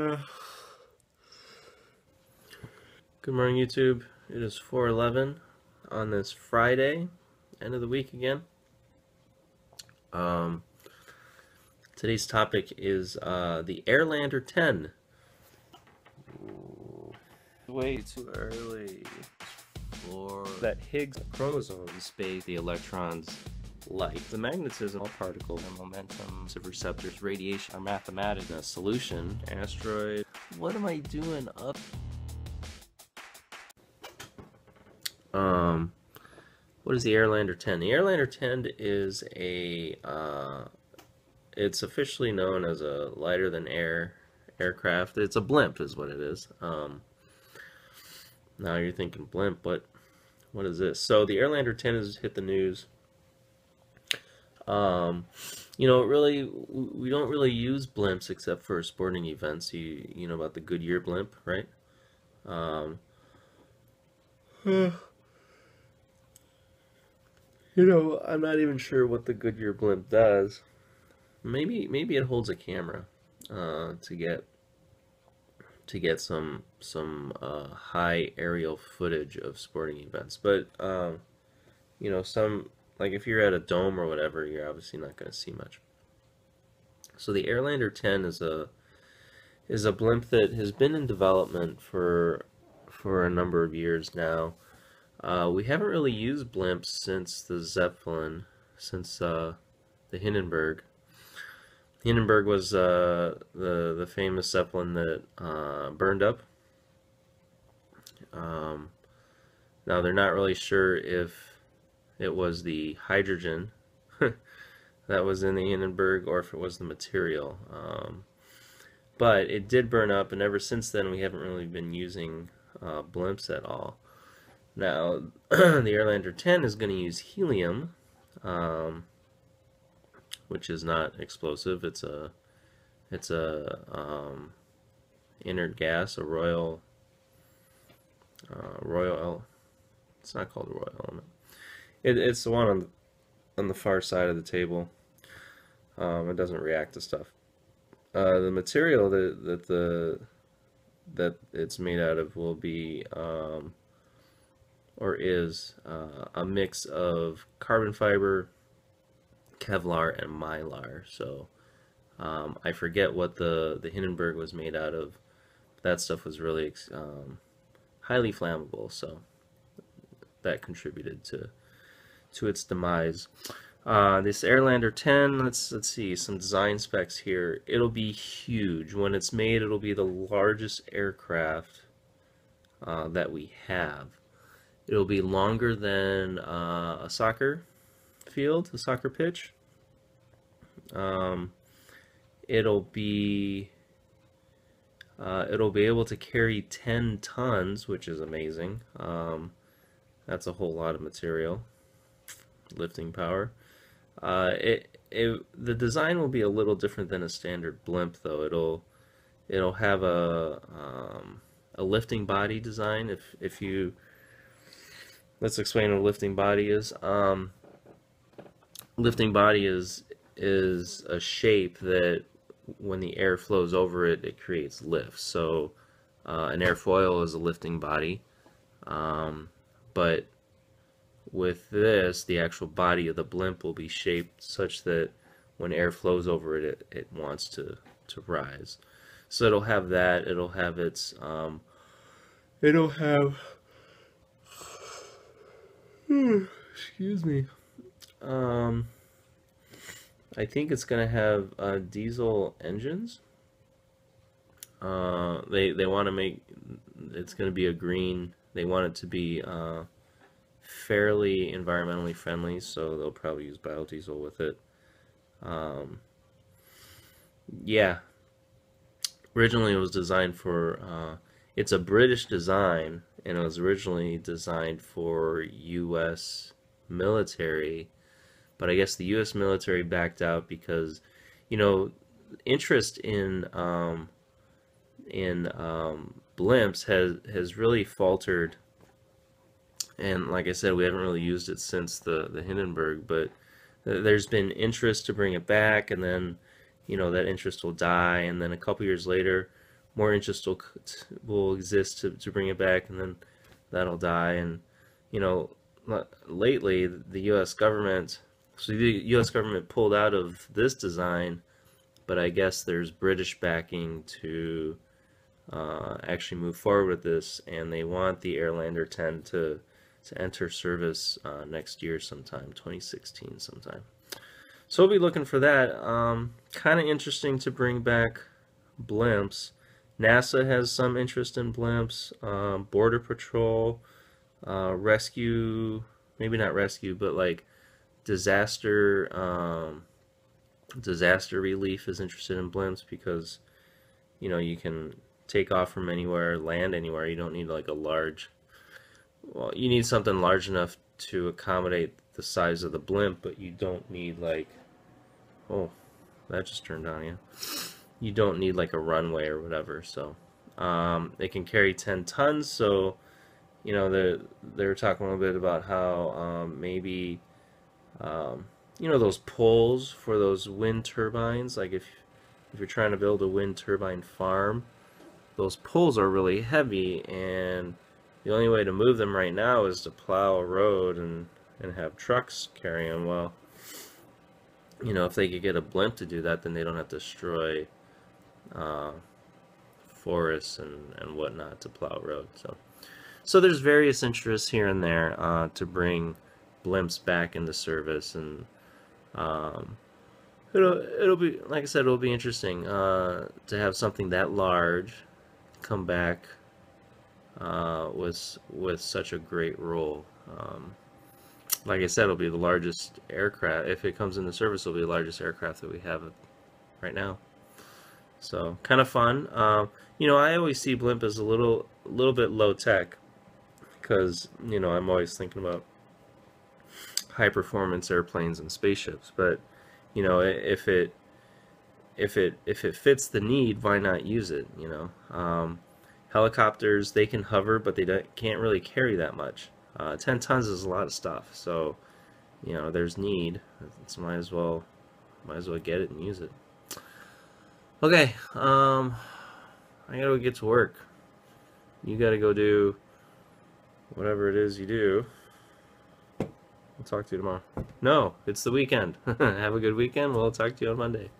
Good morning, YouTube. It is 4:11 on this Friday, end of the week again. Um, today's topic is uh, the Airlander 10. Way too early for that Higgs chromosome space the electrons light. The magnetism, all particles, and momentum, of receptors, radiation are mathematical. A solution, asteroid. What am I doing up? Um, what is the Airlander 10? The Airlander 10 is a, uh, it's officially known as a lighter than air aircraft. It's a blimp is what it is. Um, now you're thinking blimp, but what is this? So the Airlander 10 has hit the news um, you know, really, we don't really use blimps except for sporting events. You, you know about the Goodyear blimp, right? Um, you know, I'm not even sure what the Goodyear blimp does. Maybe, maybe it holds a camera uh, to get to get some some uh, high aerial footage of sporting events. But um, you know, some like if you're at a dome or whatever, you're obviously not going to see much. So the Airlander 10 is a is a blimp that has been in development for for a number of years now. Uh, we haven't really used blimps since the Zeppelin, since uh, the Hindenburg. Hindenburg was uh, the the famous Zeppelin that uh, burned up. Um, now they're not really sure if it was the hydrogen that was in the Hindenburg or if it was the material. Um, but it did burn up, and ever since then we haven't really been using uh, blimps at all. Now, the Airlander 10 is going to use helium, um, which is not explosive. It's a it's a um, inert gas, a royal uh, royal. It's not called a royal element. It, it's the one on, on the far side of the table. Um, it doesn't react to stuff. Uh, the material that, that the that it's made out of will be um, or is uh, a mix of carbon fiber, Kevlar, and Mylar. So um, I forget what the the Hindenburg was made out of. That stuff was really um, highly flammable, so that contributed to to its demise. Uh, this Airlander 10, let's let's see some design specs here. It'll be huge when it's made. It'll be the largest aircraft uh, that we have. It'll be longer than uh, a soccer field, a soccer pitch. Um, it'll be uh, it'll be able to carry 10 tons, which is amazing. Um, that's a whole lot of material lifting power. Uh, it, it the design will be a little different than a standard blimp though. It'll it'll have a um, a lifting body design. If if you let's explain what a lifting body is. Um, lifting body is is a shape that when the air flows over it, it creates lift. So uh, an airfoil is a lifting body, um, but with this, the actual body of the blimp will be shaped such that when air flows over it, it, it wants to, to rise. So it'll have that, it'll have its, um, it'll have, excuse me, um, I think it's going to have uh, diesel engines. Uh, they they want to make it's going to be a green. They want it to be uh, fairly environmentally friendly, so they'll probably use biodiesel with it. Um, yeah, originally it was designed for, uh, it's a British design, and it was originally designed for U.S. military, but I guess the U.S. military backed out because, you know, interest in um, in um, blimps has has really faltered and like I said, we haven't really used it since the the Hindenburg, but there's been interest to bring it back, and then you know that interest will die, and then a couple years later, more interest will will exist to, to bring it back, and then that'll die. And you know, lately the U.S. government, so the U.S. government pulled out of this design, but I guess there's British backing to uh, actually move forward with this, and they want the Airlander 10 to to enter service uh, next year sometime, 2016 sometime. So we'll be looking for that. Um, kind of interesting to bring back blimps. NASA has some interest in blimps. Um, Border Patrol, uh, rescue, maybe not rescue, but like disaster, um, disaster relief is interested in blimps because, you know, you can take off from anywhere, land anywhere. You don't need like a large, well, you need something large enough to accommodate the size of the blimp, but you don't need like, oh, that just turned on, yeah you don't need like a runway or whatever. So um, it can carry 10 tons. So you know they're they're talking a little bit about how um, maybe um, you know those poles for those wind turbines. Like if if you're trying to build a wind turbine farm, those poles are really heavy, and the only way to move them right now is to plow a road and and have trucks carry them. Well, you know if they could get a blimp to do that, then they don't have to destroy uh, forests and, and whatnot to plow roads. So, so there's various interests here and there uh, to bring blimps back into service, and um, it'll it'll be like I said, it'll be interesting uh, to have something that large come back uh, with with such a great role. Um, like I said, it'll be the largest aircraft. If it comes into service, it'll be the largest aircraft that we have right now. So kind of fun. Um, you know, I always see Blimp as a little, little bit low tech because you know I'm always thinking about high performance airplanes and spaceships. But you know, if it if it if it fits the need, why not use it? You know, um, helicopters they can hover, but they can't really carry that much. Uh, Ten tons is a lot of stuff, so you know there's need. So might as well might as well get it and use it. Okay, um, I gotta get to work. You gotta go do whatever it is you do. I'll talk to you tomorrow. No, it's the weekend. Have a good weekend. We'll talk to you on Monday.